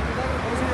Procedures.